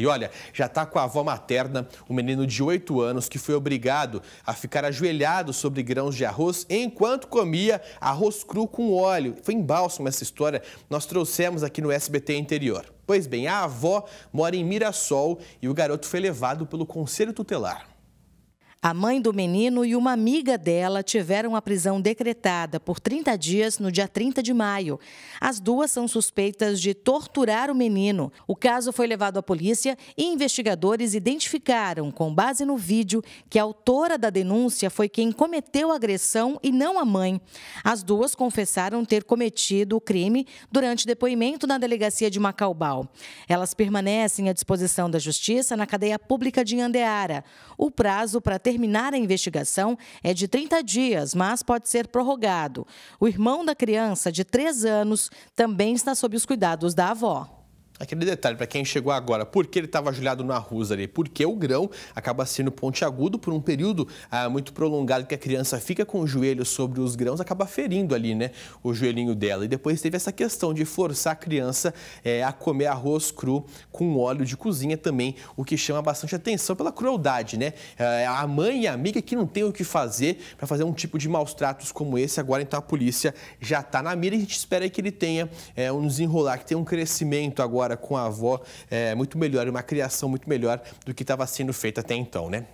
E olha, já está com a avó materna, um menino de 8 anos que foi obrigado a ficar ajoelhado sobre grãos de arroz enquanto comia arroz cru com óleo. Foi em bálsamo essa história, nós trouxemos aqui no SBT Interior. Pois bem, a avó mora em Mirassol e o garoto foi levado pelo Conselho Tutelar. A mãe do menino e uma amiga dela tiveram a prisão decretada por 30 dias no dia 30 de maio. As duas são suspeitas de torturar o menino. O caso foi levado à polícia e investigadores identificaram, com base no vídeo, que a autora da denúncia foi quem cometeu a agressão e não a mãe. As duas confessaram ter cometido o crime durante depoimento na delegacia de Macaubal. Elas permanecem à disposição da justiça na cadeia pública de Andeara. O prazo para terminar a investigação é de 30 dias, mas pode ser prorrogado. O irmão da criança, de 3 anos, também está sob os cuidados da avó. Aquele detalhe para quem chegou agora, por que ele estava ajoelhado na rusa ali? Porque o grão acaba sendo pontiagudo por um período ah, muito prolongado que a criança fica com o joelho sobre os grãos, acaba ferindo ali, né, o joelhinho dela. E depois teve essa questão de forçar a criança é, a comer arroz cru com óleo de cozinha também, o que chama bastante atenção pela crueldade, né? É, a mãe e a amiga que não tem o que fazer para fazer um tipo de maus tratos como esse, agora então a polícia já está na mira e a gente espera que ele tenha é, um desenrolar, que tenha um crescimento agora agora com a avó é muito melhor, uma criação muito melhor do que estava sendo feita até então, né?